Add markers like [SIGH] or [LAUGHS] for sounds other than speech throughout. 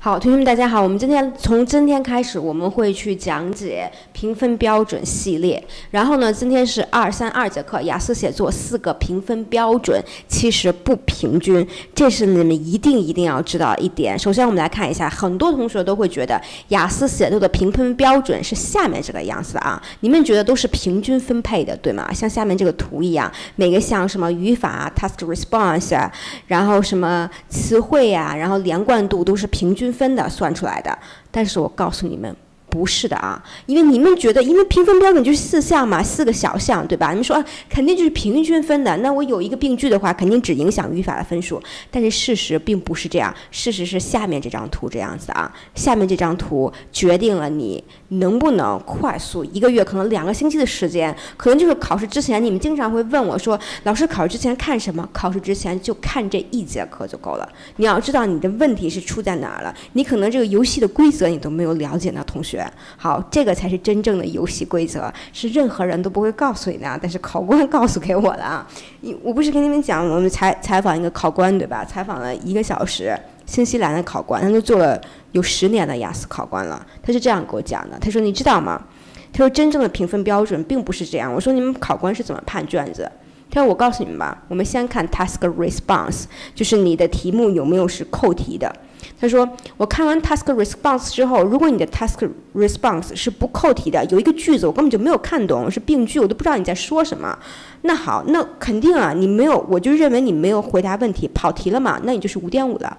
好，同学们，大家好。我们今天从今天开始，我们会去讲解评分标准系列。然后呢，今天是二三二节课，雅思写作四个评分标准其实不平均，这是你们一定一定要知道一点。首先，我们来看一下，很多同学都会觉得雅思写作的评分标准是下面这个样子的啊。你们觉得都是平均分配的，对吗？像下面这个图一样，每个像什么语法、task response 啊，然后什么词汇呀，然后连贯度都是平均。分的算出来的，但是我告诉你们。不是的啊，因为你们觉得，因为评分标准就是四项嘛，四个小项，对吧？你们说啊，肯定就是平均分的。那我有一个病句的话，肯定只影响语法的分数。但是事实并不是这样，事实是下面这张图这样子啊。下面这张图决定了你能不能快速一个月，可能两个星期的时间，可能就是考试之前，你们经常会问我说，老师考试之前看什么？考试之前就看这一节课就够了。你要知道你的问题是出在哪儿了，你可能这个游戏的规则你都没有了解呢，同学。好，这个才是真正的游戏规则，是任何人都不会告诉你的，但是考官 [LAUGHS] 告诉给我的啊。我不是跟你们讲，我们采采访一个考官对吧？采访了一个小时，新西兰的考官，他就做了有十年的雅思考官了。他是这样给我讲的，他说：“你知道吗？他说真正的评分标准并不是这样。”我说：“你们考官是怎么判卷子？”他说：“我告诉你们吧，我们先看 task response，就是你的题目有没有是扣题的。”他说：“我看完 task response 之后，如果你的 task response 是不扣题的，有一个句子我根本就没有看懂，是病句，我都不知道你在说什么。那好，那肯定啊，你没有，我就认为你没有回答问题，跑题了嘛，那你就是五点五了。”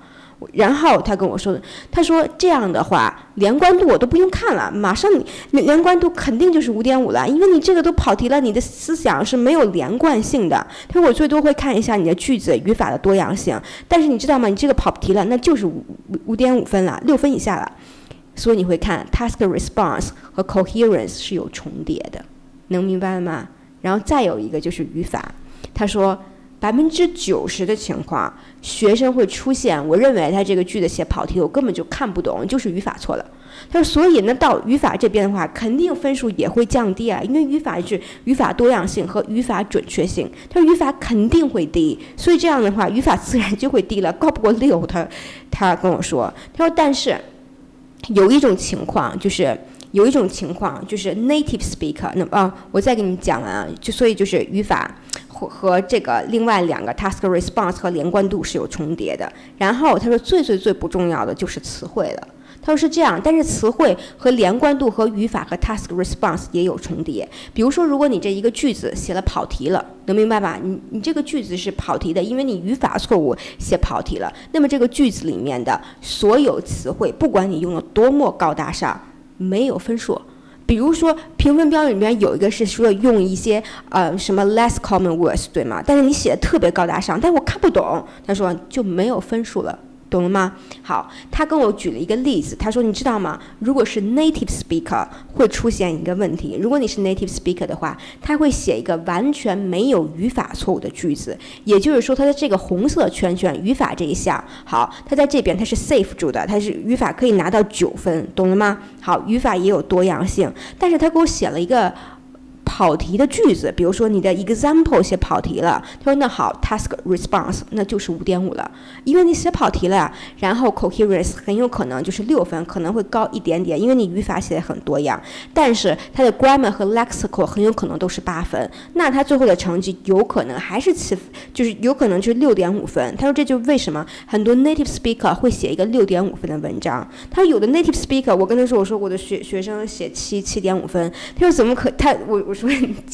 然后他跟我说的，他说这样的话，连贯度我都不用看了，马上你连贯度肯定就是五点五了，因为你这个都跑题了，你的思想是没有连贯性的。他说我最多会看一下你的句子语法的多样性，但是你知道吗？你这个跑题了，那就是五五点五分了，六分以下了。所以你会看 task response 和 coherence 是有重叠的，能明白了吗？然后再有一个就是语法，他说。百分之九十的情况，学生会出现，我认为他这个句子写跑题，我根本就看不懂，就是语法错了。他说，所以呢，到语法这边的话，肯定分数也会降低啊，因为语法是语法多样性和语法准确性，他说语法肯定会低，所以这样的话，语法自然就会低了，高不过六。他他跟我说，他说，但是有一种情况，就是有一种情况，就是 native speaker，那啊，我再给你讲完啊，就所以就是语法。和这个另外两个 task response 和连贯度是有重叠的。然后他说最最最不重要的就是词汇了。他说是这样，但是词汇和连贯度和语法和 task response 也有重叠。比如说，如果你这一个句子写了跑题了，能明白吧？你你这个句子是跑题的，因为你语法错误写跑题了。那么这个句子里面的所有词汇，不管你用了多么高大上，没有分数。比如说，评分标准里面有一个是说用一些呃什么 less common words，对吗？但是你写的特别高大上，但是我看不懂，他说就没有分数了。懂了吗？好，他跟我举了一个例子，他说：“你知道吗？如果是 native speaker 会出现一个问题。如果你是 native speaker 的话，他会写一个完全没有语法错误的句子，也就是说，他的这个红色圈圈语法这一项，好，他在这边他是 safe 住的，他是语法可以拿到九分，懂了吗？好，语法也有多样性，但是他给我写了一个。”跑题的句子，比如说你的 example 写跑题了，他说那好，task response 那就是五点五了，因为你写跑题了呀。然后 coherence 很有可能就是六分，可能会高一点点，因为你语法写的很多样。但是它的 grammar 和 lexical 很有可能都是八分，那他最后的成绩有可能还是七，就是有可能就是六点五分。他说这就是为什么很多 native speaker 会写一个六点五分的文章。他说有的 native speaker，我跟他说我说我的学学生写七七点五分，他说怎么可他我我。说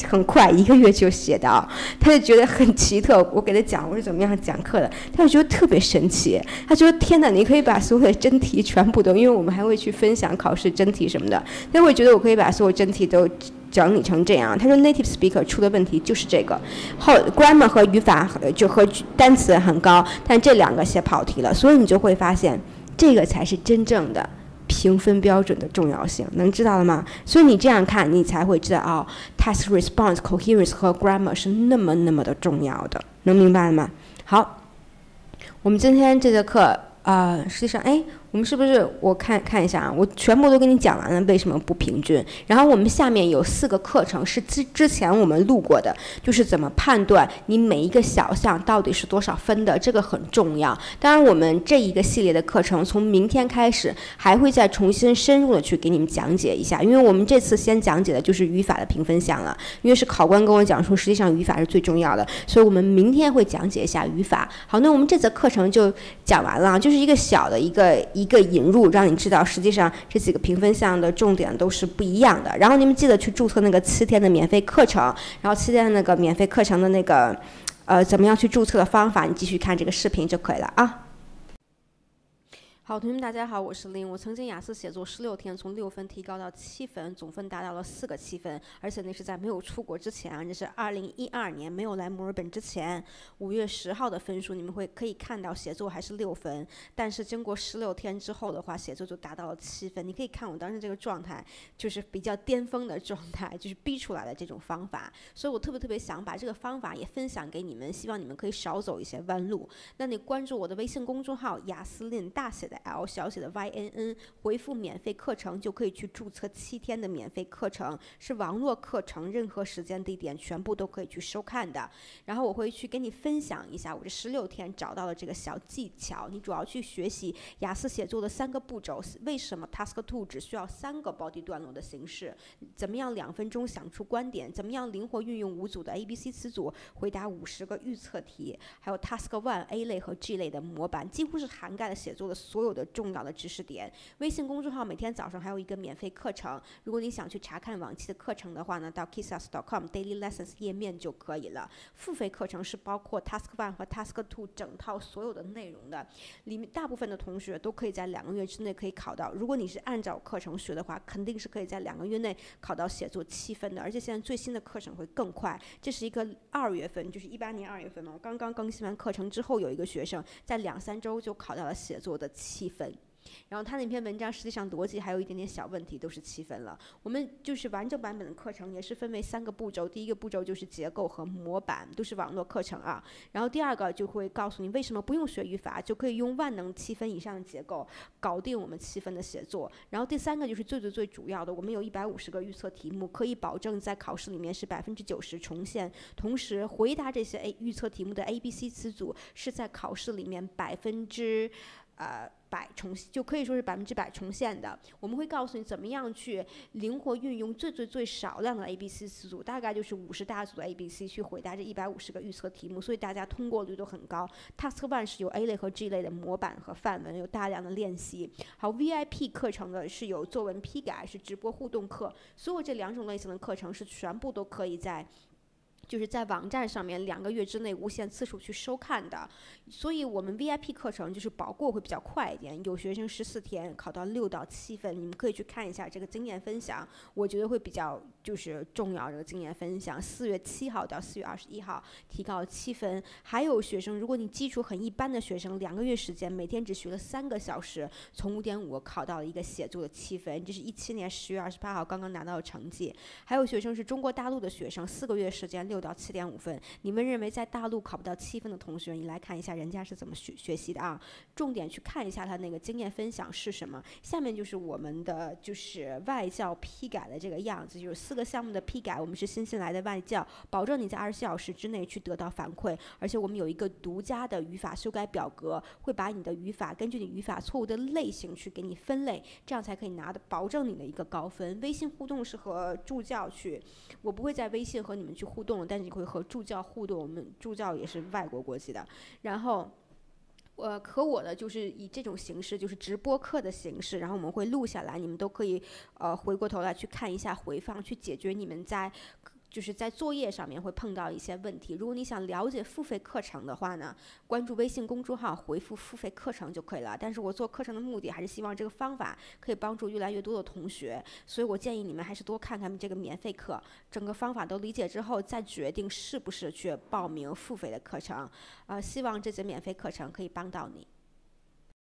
很快一个月就写到，他就觉得很奇特。我给他讲我是怎么样讲课的，他就觉得特别神奇。他觉得天哪，你可以把所有的真题全部都，因为我们还会去分享考试真题什么的。他会觉得我可以把所有真题都整理成这样。他说 native speaker 出的问题就是这个，后 grammar 和语法就和单词很高，但这两个写跑题了，所以你就会发现这个才是真正的。评分标准的重要性，能知道了吗？所以你这样看，你才会知道哦，task response coherence 和 grammar 是那么那么的重要的，能明白了吗？好，我们今天这节课，啊，实际上，哎，我们是不是我看看一下啊？我全部都跟你讲完了，为什么不平均？然后我们下面有四个课程是之之前我们录过的，就是怎么判断你每一个小项到底是多少分的，这个很重要。当然，我们这一个系列的课程从明天开始还会再重新深入的去给你们讲解一下，因为我们这次先讲解的就是语法的评分项了，因为是考官跟我讲说，实际上语法是最重要的，所以我们明天会讲解一下语法。好，那我们这节课程就讲完了，就是一个小的一个一。个引入，让你知道实际上这几个评分项的重点都是不一样的。然后你们记得去注册那个七天的免费课程，然后七天那个免费课程的那个，呃，怎么样去注册的方法，你继续看这个视频就可以了啊。好，同学们，大家好，我是林。我曾经雅思写作十六天，从六分提高到七分，总分达到了四个七分，而且那是在没有出国之前啊，那是二零一二年没有来墨尔本之前，五月十号的分数，你们会可以看到写作还是六分，但是经过十六天之后的话，写作就达到了七分。你可以看我当时这个状态，就是比较巅峰的状态，就是逼出来的这种方法。所以我特别特别想把这个方法也分享给你们，希望你们可以少走一些弯路。那你关注我的微信公众号雅思令大写的。L 小写的 Y N N 回复免费课程就可以去注册七天的免费课程，是网络课程，任何时间地点全部都可以去收看的。然后我会去跟你分享一下我这十六天找到的这个小技巧，你主要去学习雅思写作的三个步骤。为什么 Task Two 只需要三个 body 段落的形式？怎么样两分钟想出观点？怎么样灵活运用五组的 A B C 词组回答五十个预测题？还有 Task One A 类和 G 类的模板，几乎是涵盖了写作的所有。有的重要的知识点，微信公众号每天早上还有一个免费课程。如果你想去查看往期的课程的话呢，到 kissas.com daily lessons 页面就可以了。付费课程是包括 Task One 和 Task Two 整套所有的内容的，里面大部分的同学都可以在两个月之内可以考到。如果你是按照课程学的话，肯定是可以在两个月内考到写作七分的。而且现在最新的课程会更快，这是一个二月份，就是一八年二月份嘛，我刚刚更新完课程之后，有一个学生在两三周就考到了写作的七。七分。然后他那篇文章实际上逻辑还有一点点小问题，都是七分了。我们就是完整版本的课程也是分为三个步骤，第一个步骤就是结构和模板，都是网络课程啊。然后第二个就会告诉你为什么不用学语法就可以用万能七分以上的结构搞定我们七分的写作。然后第三个就是最最最主要的，我们有一百五十个预测题目，可以保证在考试里面是百分之九十重现，同时回答这些 A 预测题目的 A、B、C 词组是在考试里面百分之。呃，百重就可以说是百分之百重现的。我们会告诉你怎么样去灵活运用最最最少量的 A、B、C 词组，大概就是五十大组的 A、B、C 去回答这一百五十个预测题目，所以大家通过率都很高。Task One 是有 A 类和 G 类的模板和范文，有大量的练习。好，VIP 课程的是有作文批改，是直播互动课。所有这两种类型的课程是全部都可以在。就是在网站上面两个月之内无限次数去收看的，所以我们 VIP 课程就是保过会比较快一点。有学生十四天考到六到七分，你们可以去看一下这个经验分享，我觉得会比较就是重要这个经验分享。四月七号到四月二十一号提高七分，还有学生，如果你基础很一般的学生，两个月时间每天只学了三个小时，从五点五考到了一个写作的七分，这是一七年十月二十八号刚刚拿到的成绩。还有学生是中国大陆的学生，四个月时间六。六到七点五分，你们认为在大陆考不到七分的同学，你来看一下人家是怎么学学习的啊？重点去看一下他那个经验分享是什么。下面就是我们的就是外教批改的这个样子，就是四个项目的批改，我们是新新来的外教，保证你在二十四小时之内去得到反馈，而且我们有一个独家的语法修改表格，会把你的语法根据你语法错误的类型去给你分类，这样才可以拿的保证你的一个高分。微信互动是和助教去，我不会在微信和你们去互动。但是你会和助教互动，我们助教也是外国国籍的。然后，呃，可我的就是以这种形式，就是直播课的形式，然后我们会录下来，你们都可以呃回过头来去看一下回放，去解决你们在。就是在作业上面会碰到一些问题。如果你想了解付费课程的话呢，关注微信公众号，回复“付费课程”就可以了。但是我做课程的目的还是希望这个方法可以帮助越来越多的同学，所以我建议你们还是多看看这个免费课，整个方法都理解之后再决定是不是去报名付费的课程。呃，希望这节免费课程可以帮到你。